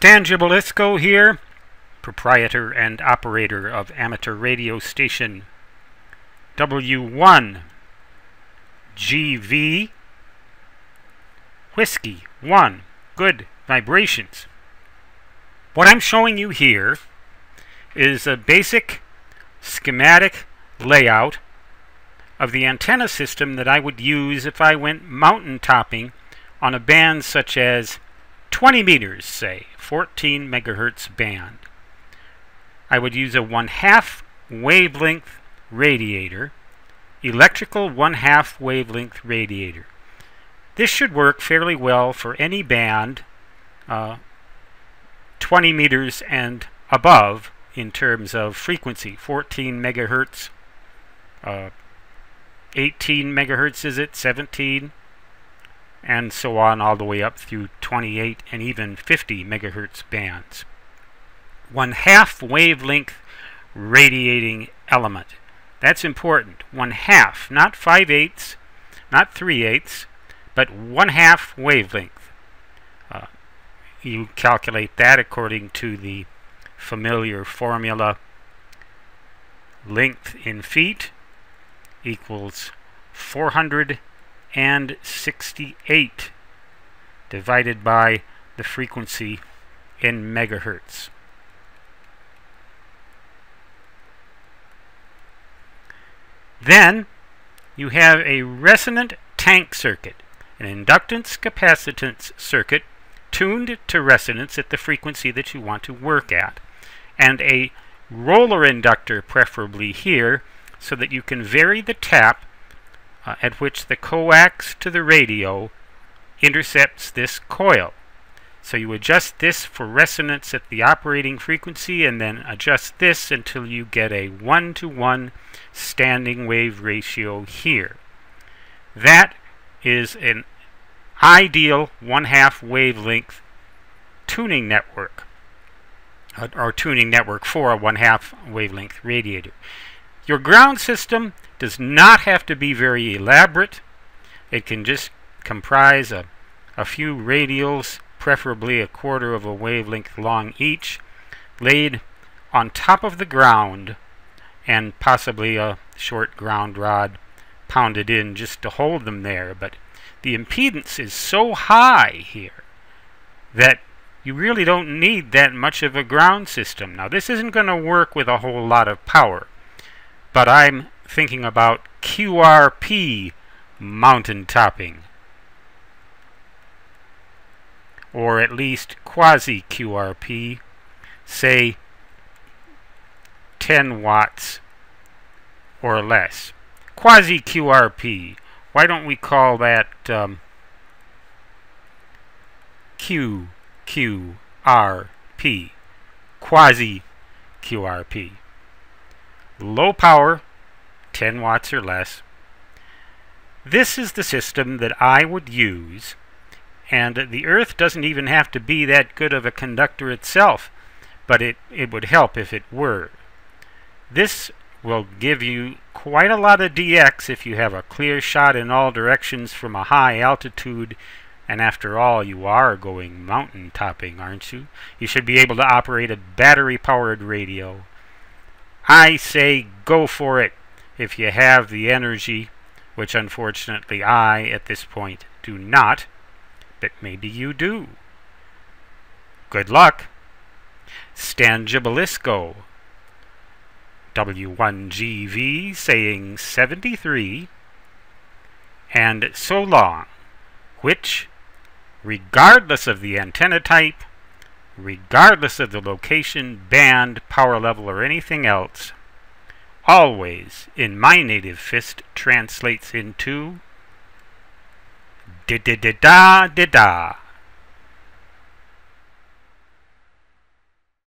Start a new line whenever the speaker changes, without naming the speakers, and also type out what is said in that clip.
Stan Gibilisco here, proprietor and operator of amateur radio station W1 GV Whiskey 1 Good Vibrations. What I'm showing you here is a basic schematic layout of the antenna system that I would use if I went mountain topping on a band such as 20 meters, say, 14 megahertz band. I would use a one-half wavelength radiator, electrical one-half wavelength radiator. This should work fairly well for any band uh, 20 meters and above in terms of frequency, 14 megahertz, uh, 18 megahertz is it, 17, and so on all the way up through 28 and even 50 megahertz bands. One half wavelength radiating element. That's important. One half, not five eighths, not three eighths, but one half wavelength. Uh, you calculate that according to the familiar formula length in feet equals 468 divided by the frequency in megahertz. Then you have a resonant tank circuit, an inductance capacitance circuit tuned to resonance at the frequency that you want to work at, and a roller inductor preferably here so that you can vary the tap uh, at which the coax to the radio intercepts this coil. So you adjust this for resonance at the operating frequency and then adjust this until you get a one-to-one -one standing wave ratio here. That is an ideal one-half wavelength tuning network uh, or tuning network for a one-half wavelength radiator. Your ground system does not have to be very elaborate. It can just comprise a, a few radials, preferably a quarter of a wavelength long each, laid on top of the ground and possibly a short ground rod pounded in just to hold them there. But the impedance is so high here that you really don't need that much of a ground system. Now this isn't going to work with a whole lot of power but I'm thinking about QRP mountain topping. Or at least quasi QRP, say 10 watts or less. Quasi QRP. Why don't we call that um, QQRP? Quasi QRP low power, 10 watts or less. This is the system that I would use, and the Earth doesn't even have to be that good of a conductor itself, but it, it would help if it were. This will give you quite a lot of DX if you have a clear shot in all directions from a high altitude and after all, you are going mountain topping, aren't you? You should be able to operate a battery-powered radio. I say go for it if you have the energy, which unfortunately I, at this point, do not, but maybe you do. Good luck. Stan Gibilisco, W1GV, saying 73, and so long, which, regardless of the antenna type, regardless of the location, band, power level, or anything else, always in my native fist translates into da da da da da da.